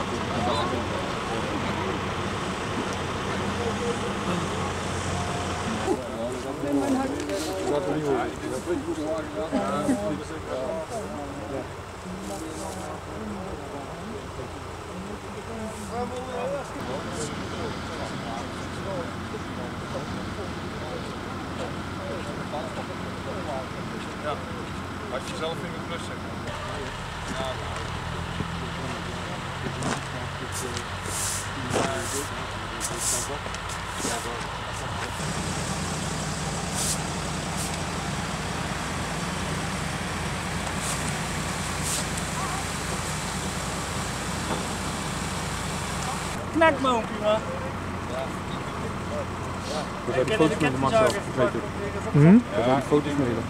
Ja, als je zelf in de plus zit. Ja, op, jongen. We zijn de foto's met de vergeten. Hm? We zijn de foto's mailen.